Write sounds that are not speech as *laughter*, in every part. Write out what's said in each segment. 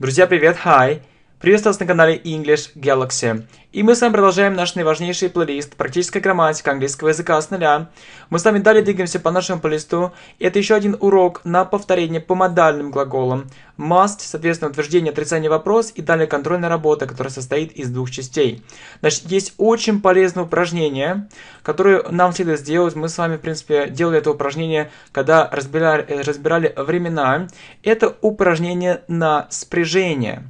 Друзья, привет, hi! Приветствую вас на канале English Galaxy. И мы с вами продолжаем наш наиважнейший плейлист «Практическая грамматика английского языка с нуля». Мы с вами далее двигаемся по нашему плейлисту. Это еще один урок на повторение по модальным глаголам. Must, соответственно, утверждение, отрицание, вопрос и далее контрольная работа, которая состоит из двух частей. Значит, есть очень полезное упражнение, которое нам следует сделать. Мы с вами, в принципе, делали это упражнение, когда разбирали, разбирали времена. Это упражнение на спряжение.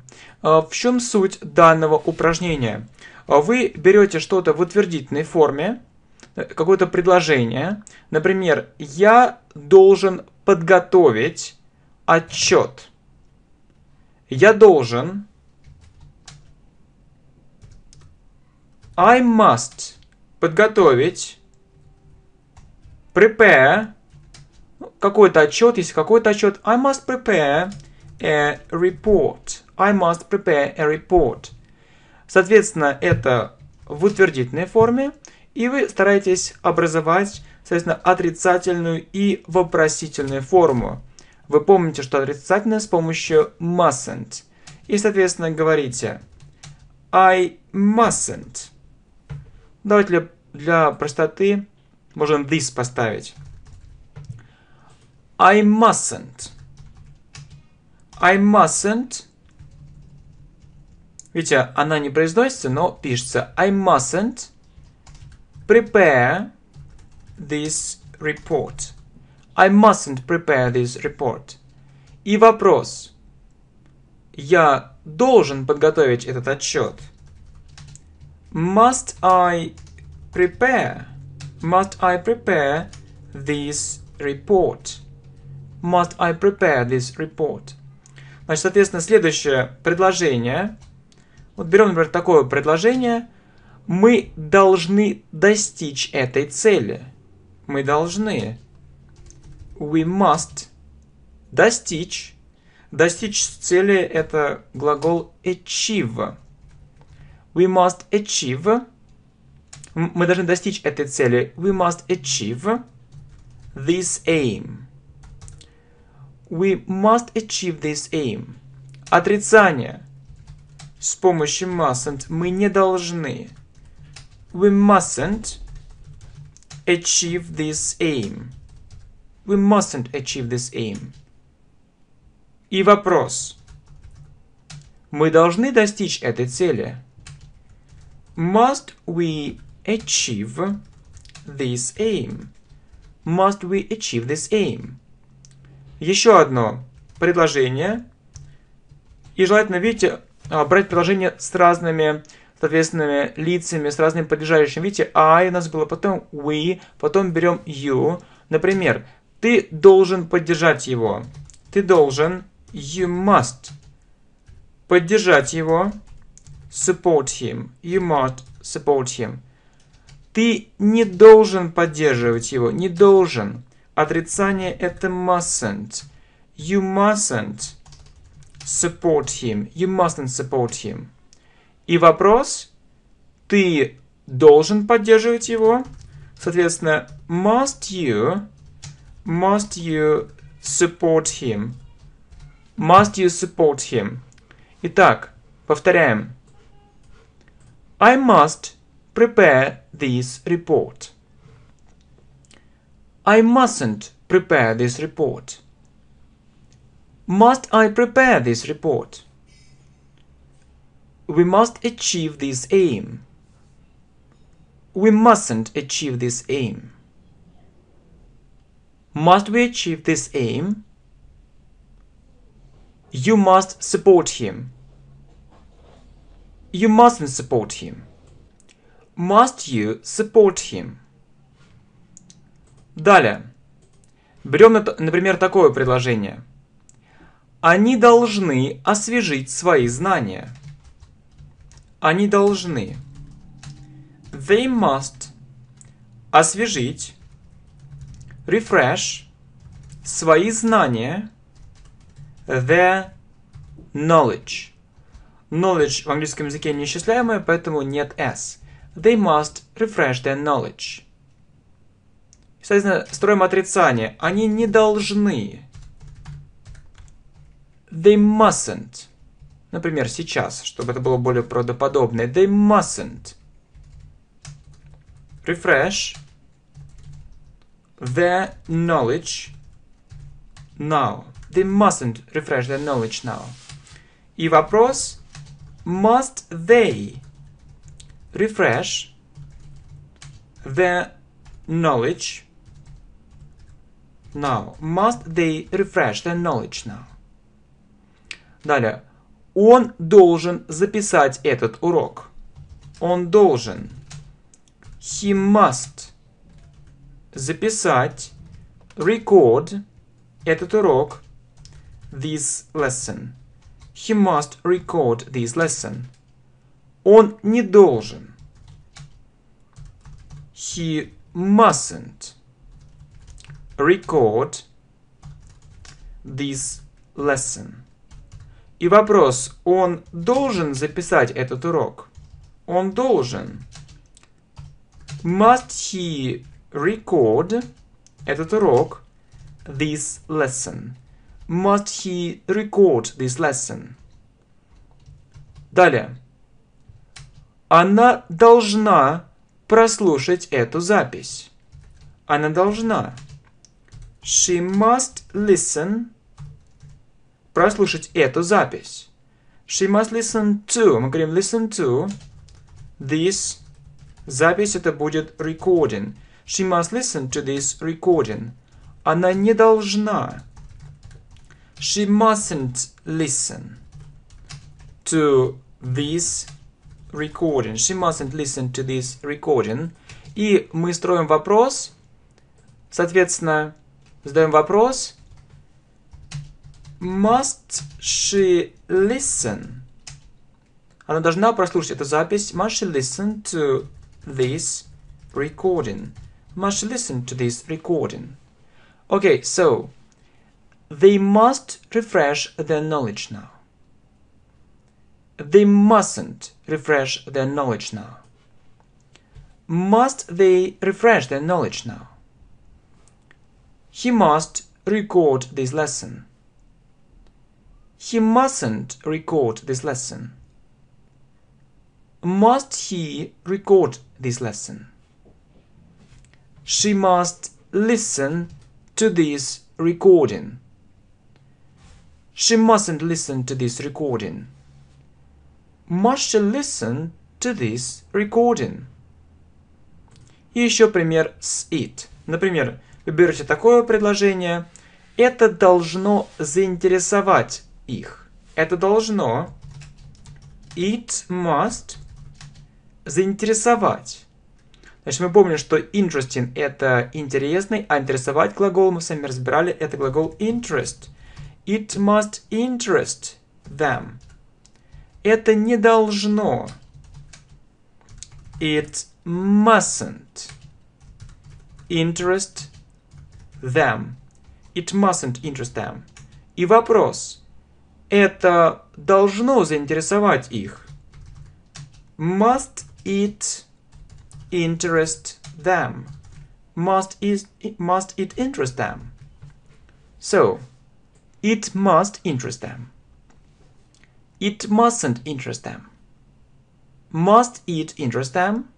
А, в чем суть данного упражнения? А, вы берете что-то в утвердительной форме, э, какое-то предложение. Например, я должен подготовить отчет. Я должен. I must подготовить. Prepare. Какой-то отчет, если какой-то отчет. I must prepare a report. I must prepare a report. Соответственно, это в утвердительной форме, и вы стараетесь образовать, соответственно, отрицательную и вопросительную форму. Вы помните, что отрицательная с помощью mustn't. И, соответственно, говорите I mustn't. Давайте для, для простоты можем this поставить. I mustn't. I mustn't. Видите, она не произносится, но пишется. I mustn't prepare this report. I mustn't prepare this report. И вопрос. Я должен подготовить этот отчет. Must I prepare? Must I prepare this report? Must I prepare this report? Значит, соответственно, следующее предложение. Вот берем, например, такое предложение. Мы должны достичь этой цели. Мы должны. We must. Достичь. Достичь цели – это глагол achieve. We must achieve. Мы должны достичь этой цели. We must achieve this aim. We must achieve this aim. Отрицание. С помощью mustn't мы не должны. We mustn't achieve this aim. We mustn't achieve this aim. И вопрос. Мы должны достичь этой цели. Must we achieve this aim? Must we achieve this aim? Еще одно предложение. И желательно, видите, а, брать предложение с разными, соответственными лицами, с разным подлежащим. Видите, I у нас было, потом we, потом берем you. Например, ты должен поддержать его. Ты должен, you must, поддержать его. Support him. You must support him. Ты не должен поддерживать его. Не должен. Отрицание это mustn't. You mustn't support him. You mustn't support him. И вопрос, ты должен поддерживать его. Соответственно, must you, must you support him. Must you support him. Итак, повторяем. I must prepare this report. I mustn't prepare this report. Must I prepare this report? We must achieve this aim. We mustn't achieve this aim. Must we achieve this aim? You must support him. You mustn't support him. Must you support him? Далее. Берем, например, такое предложение. Они должны освежить свои знания. Они должны. They must освежить, refresh, свои знания, their knowledge. Knowledge в английском языке неисчисляемое, поэтому нет s. They must refresh their knowledge. Соответственно, строим отрицание. Они не должны. They mustn't. Например, сейчас, чтобы это было более правдоподобно. They mustn't refresh their knowledge now. They mustn't refresh their knowledge now. И вопрос, must they refresh their knowledge now? Must they refresh their knowledge now? Далее. Он должен записать этот урок. Он должен. He must записать, record этот урок, this lesson. He must record this lesson. Он не должен. He mustn't record this lesson. И вопрос, он должен записать этот урок? Он должен. Must he record этот урок? This lesson. Must he record this lesson? Далее. Она должна прослушать эту запись. Она должна. She must listen. Прослушать эту запись. She must listen to. Мы говорим listen to this Запись это будет recording. She must listen to this recording. Она не должна. She mustn't listen to this recording. She mustn't listen to this recording. И мы строим вопрос. Соответственно, задаем вопрос. Must she listen? Она должна прослушать эту запись. Must she listen to this recording. Must listen to this recording. Okay, so they must refresh their knowledge now. They mustn't refresh their knowledge now. Must they refresh their knowledge now? He must record this lesson. He mustn't record this lesson. Must he record this lesson? She must listen to this recording. She mustn't listen to this recording. Must she listen to this recording? И еще пример с it. Например, вы берете такое предложение. Это должно заинтересовать их. Это должно. It must заинтересовать. Значит, мы помним, что interesting – это интересный, а интересовать глагол мы с вами разбирали, это глагол interest. It must interest them. Это не должно. It mustn't interest them. It mustn't interest them. И вопрос. Это должно заинтересовать их. Must it interest them? Must it, must it interest them? So, it must interest them. It mustn't interest them. Must it interest them?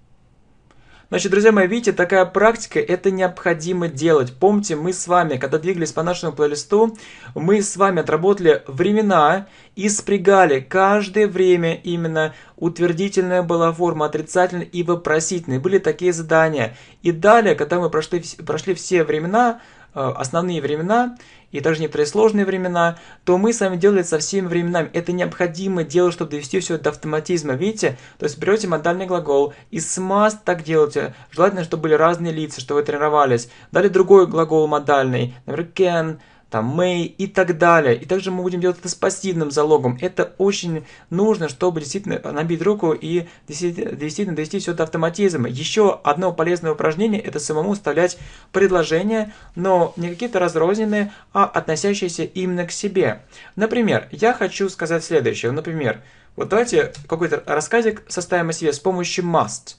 Значит, друзья мои, видите, такая практика, это необходимо делать. Помните, мы с вами, когда двигались по нашему плейлисту, мы с вами отработали времена и спрягали каждое время именно утвердительная была форма, отрицательная и вопросительная. Были такие задания. И далее, когда мы прошли, прошли все времена, основные времена, и также некоторые сложные времена, то мы с вами делали со всеми временами. Это необходимо делать, чтобы довести все до автоматизма. Видите? То есть берете модальный глагол и с так делаете. Желательно, чтобы были разные лица, чтобы вы тренировались. Далее другой глагол модальный, например, can, там may и так далее. И также мы будем делать это с пассивным залогом. Это очень нужно, чтобы действительно набить руку и действительно довести все до автоматизма. Еще одно полезное упражнение – это самому вставлять предложения, но не какие-то разрозненные, а относящиеся именно к себе. Например, я хочу сказать следующее. Например, вот давайте какой-то рассказик составим о себе с помощью must.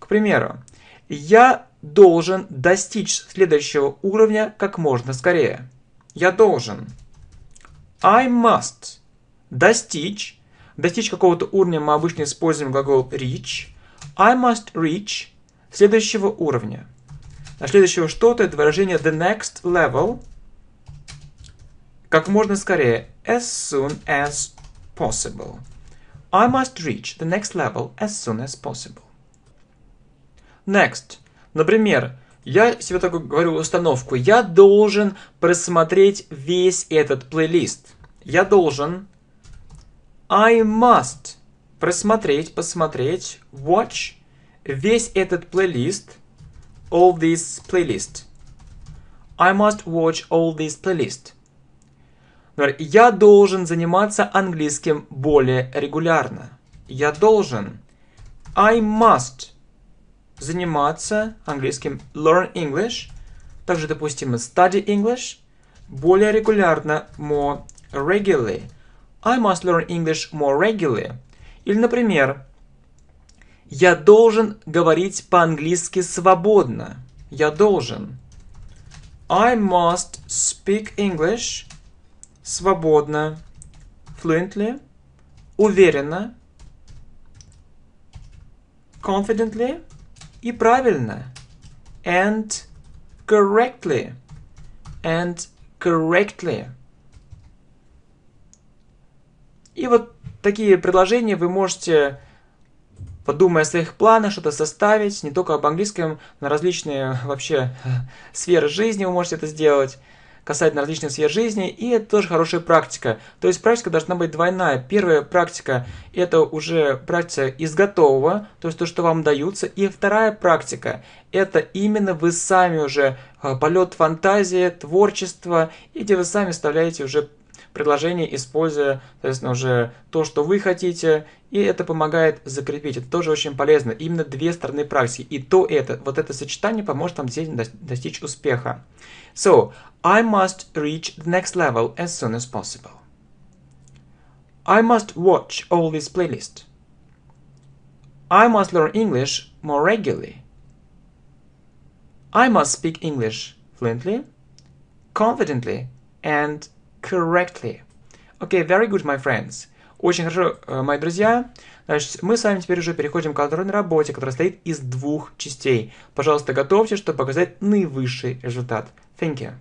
К примеру, я должен достичь следующего уровня как можно скорее. Я должен. I must. Достичь Достичь какого-то уровня мы обычно используем глагол reach. I must reach следующего уровня. А следующего что-то это выражение the next level. Как можно скорее. As soon as possible. I must reach the next level as soon as possible. Next. Например, я себе такую говорю установку. Я должен просмотреть весь этот плейлист. Я должен. I must. Просмотреть, посмотреть. Watch. Весь этот плейлист. All this playlist. I must watch all this playlist. Я должен заниматься английским более регулярно. Я должен. I must заниматься английским learn English, также допустимо study English, более регулярно, more regularly. I must learn English more regularly. Или, например, я должен говорить по-английски свободно. Я должен. I must speak English свободно, fluently, уверенно, confidently, и правильно. And correctly. And correctly. И вот такие предложения вы можете, подумая о своих планах, что-то составить, не только об английском, на различные *laughs* вообще сферы жизни вы можете это сделать касательно различных сфер жизни, и это тоже хорошая практика. То есть практика должна быть двойная. Первая практика – это уже практика из готового, то есть то, что вам даются, и вторая практика – это именно вы сами уже а, полет фантазии, творчество, и где вы сами вставляете уже предложение, используя, соответственно, уже то, что вы хотите, и это помогает закрепить. Это тоже очень полезно. Именно две стороны практики. И то это, вот это сочетание поможет вам здесь достичь успеха. So, I must reach the next level as soon as possible. I must watch all this playlist. I must learn English more regularly. I must speak English fluently, confidently, and correctly. Okay, very good, my friends. Очень хорошо, э, мои друзья. Значит, мы с вами теперь уже переходим к контрольной работе, которая состоит из двух частей. Пожалуйста, готовьтесь, чтобы показать наивысший результат. Thank you.